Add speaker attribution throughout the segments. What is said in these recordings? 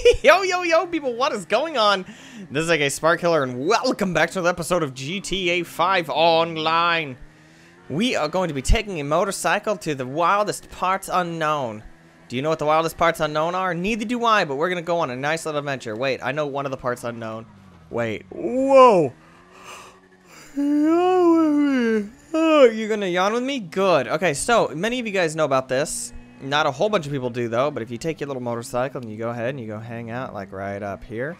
Speaker 1: yo, yo, yo, people, what is going on? This is AKSpartanKiller, and welcome back to another episode of GTA 5 Online. We are going to be taking a motorcycle to the wildest parts unknown. Do you know what the wildest parts unknown are? Neither do I, but we're going to go on a nice little adventure. Wait, I know one of the parts unknown. Wait. Whoa. Oh, you're going to yawn with me? Good. Okay, so many of you guys know about this. Not a whole bunch of people do, though, but if you take your little motorcycle and you go ahead and you go hang out, like, right up here.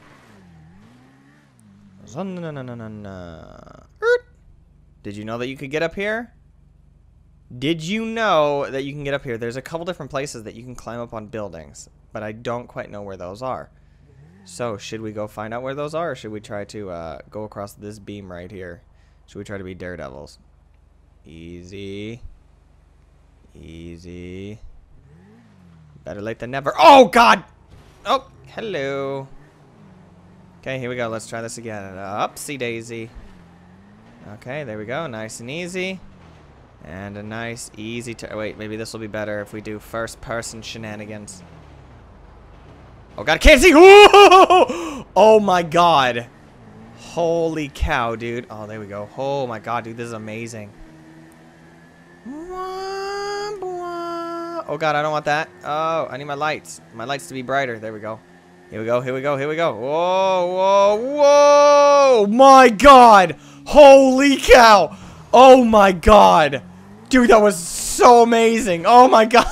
Speaker 1: Did you know that you could get up here? Did you know that you can get up here? There's a couple different places that you can climb up on buildings, but I don't quite know where those are. So, should we go find out where those are, should we try to uh, go across this beam right here? Should we try to be daredevils? Easy. Easy. Better late than never. Oh, God! Oh, hello. Okay, here we go. Let's try this again. Upsy daisy. Okay, there we go. Nice and easy. And a nice, easy turn. Wait, maybe this will be better if we do first-person shenanigans. Oh, God, I can't see! Oh, my God. Holy cow, dude. Oh, there we go. Oh, my God, dude. This is amazing. Oh god, I don't want that. Oh, I need my lights. My lights to be brighter. There we go. Here we go, here we go, here we go. Whoa, whoa, whoa! My god! Holy cow! Oh my god! Dude, that was so amazing! Oh my god!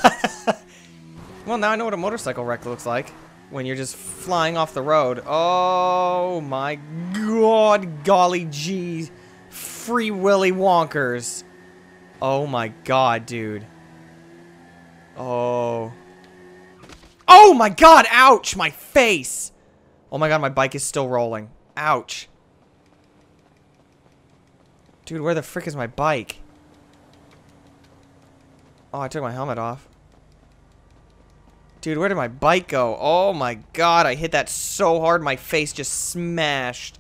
Speaker 1: well, now I know what a motorcycle wreck looks like. When you're just flying off the road. Oh my god, golly gee. Free Willy Wonkers. Oh my god, dude. Oh. Oh my god, ouch, my face. Oh my god, my bike is still rolling. Ouch. Dude, where the frick is my bike? Oh, I took my helmet off. Dude, where did my bike go? Oh my god, I hit that so hard my face just smashed.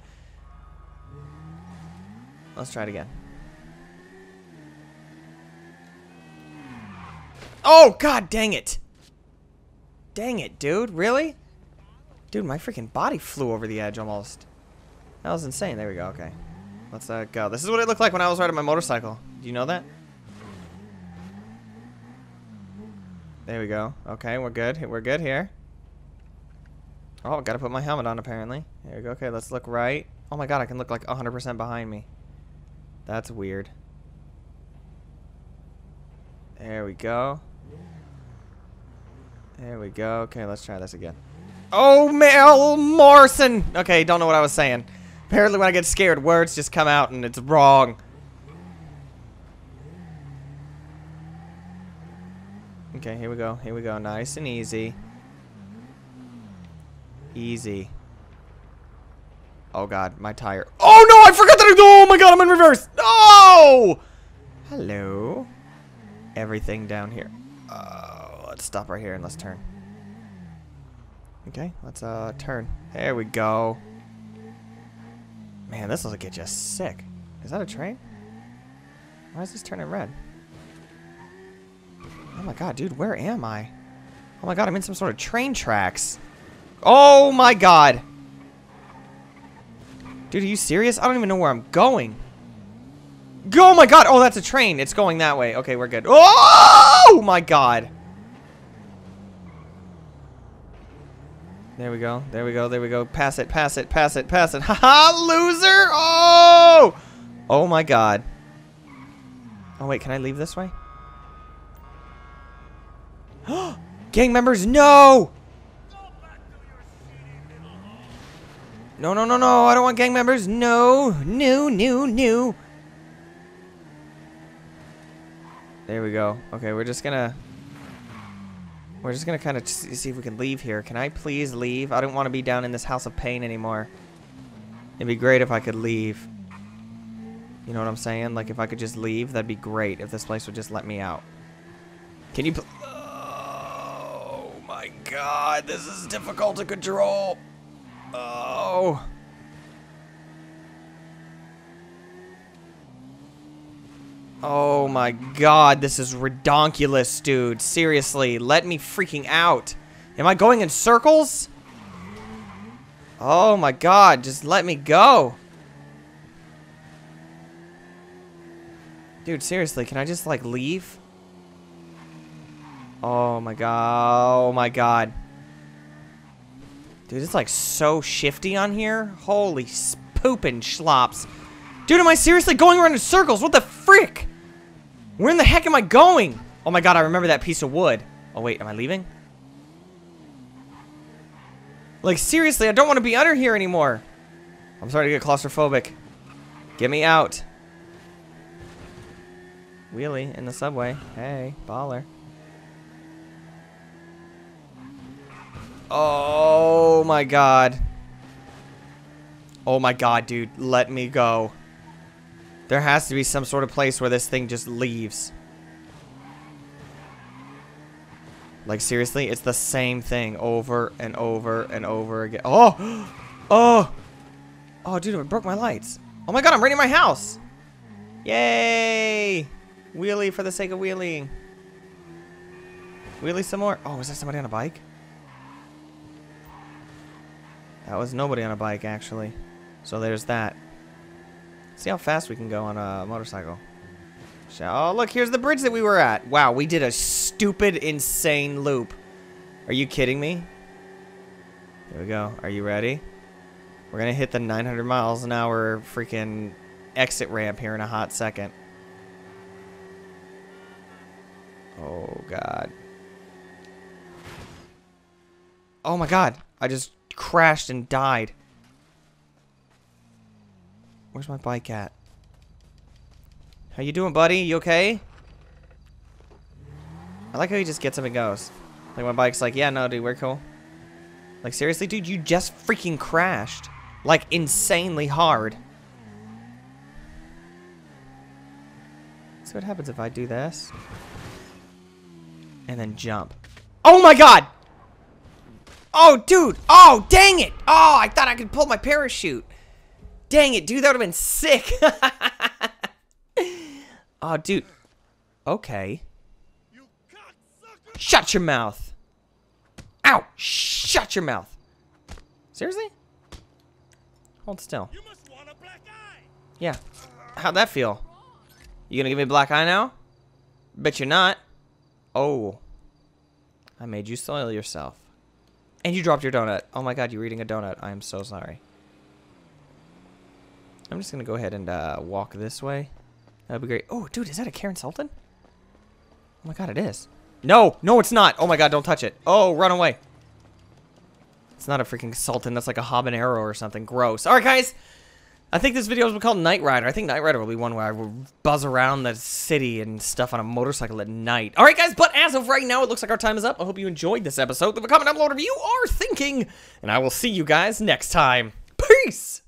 Speaker 1: Let's try it again. Oh, god dang it. Dang it, dude. Really? Dude, my freaking body flew over the edge almost. That was insane. There we go. Okay. Let's uh, go. This is what it looked like when I was riding my motorcycle. Do you know that? There we go. Okay, we're good. We're good here. Oh, gotta put my helmet on apparently. There we go. Okay, let's look right. Oh my god, I can look like 100% behind me. That's weird. There we go. There we go. Okay, let's try this again. Oh, Mel Morrison! Okay, don't know what I was saying. Apparently when I get scared, words just come out and it's wrong. Okay, here we go. Here we go. Nice and easy. Easy. Oh god, my tire. Oh no, I forgot that I- Oh my god, I'm in reverse! No! Hello. Everything down here. Uh, let's stop right here and let's turn. Okay, let's uh turn. There we go. Man, this will get you sick. Is that a train? Why is this turning red? Oh my god, dude, where am I? Oh my god, I'm in some sort of train tracks. Oh my god. Dude, are you serious? I don't even know where I'm going. Oh my god. Oh, that's a train. It's going that way. Okay, we're good. Oh my god. There we go. There we go. There we go. Pass it. Pass it. Pass it. Pass it. Haha, loser. Oh! Oh my god. Oh wait, can I leave this way? Gang members, no! No, no, no, no. I don't want gang members. No. No, no, no. There we go. Okay, we're just gonna we're just gonna kind of see if we can leave here. Can I please leave? I don't want to be down in this house of pain anymore. It'd be great if I could leave. You know what I'm saying? Like, if I could just leave, that'd be great. If this place would just let me out. Can you... Oh, my God. This is difficult to control. Oh... Oh my god, this is redonkulous, dude. Seriously, let me freaking out. Am I going in circles? Oh my god, just let me go. Dude, seriously, can I just like leave? Oh my god. Oh my god. Dude, it's like so shifty on here. Holy pooping schlops. Dude, am I seriously going around in circles? What the frick? Where in the heck am I going? Oh my god, I remember that piece of wood. Oh wait, am I leaving? Like, seriously, I don't want to be under here anymore. I'm starting to get claustrophobic. Get me out. Wheelie in the subway. Hey, baller. Oh my god. Oh my god, dude. Let me go. There has to be some sort of place where this thing just leaves. Like, seriously? It's the same thing over and over and over again. Oh! Oh! Oh, dude, I broke my lights. Oh my god, I'm raiding my house! Yay! Wheelie for the sake of wheeling. Wheelie some more. Oh, was that somebody on a bike? That was nobody on a bike, actually. So there's that. See how fast we can go on a motorcycle. Oh, look, here's the bridge that we were at. Wow, we did a stupid, insane loop. Are you kidding me? Here we go. Are you ready? We're going to hit the 900 miles an hour freaking exit ramp here in a hot second. Oh, God. Oh, my God. I just crashed and died. Where's my bike at? How you doing, buddy? You okay? I like how he just gets up and goes. Like my bike's like, yeah, no, dude, we're cool. Like, seriously, dude, you just freaking crashed. Like, insanely hard. see what happens if I do this. And then jump. Oh my god! Oh, dude! Oh, dang it! Oh, I thought I could pull my parachute. Dang it, dude, that would have been sick. oh, dude. Okay. Shut your mouth. Ow! Shut your mouth. Seriously? Hold still. Yeah. How'd that feel? You gonna give me a black eye now? Bet you're not. Oh. I made you soil yourself. And you dropped your donut. Oh my god, you're eating a donut. I am so sorry. I'm just gonna go ahead and uh, walk this way. That'd be great. Oh, dude, is that a Karin Sultan? Oh my god, it is. No, no, it's not. Oh my god, don't touch it. Oh, run away. It's not a freaking Sultan. That's like a habanero or something. Gross. All right, guys. I think this video be called Night Rider. I think Night Rider will be one where I will buzz around the city and stuff on a motorcycle at night. All right, guys, but as of right now, it looks like our time is up. I hope you enjoyed this episode. Leave a comment down below whatever you are thinking, and I will see you guys next time. Peace!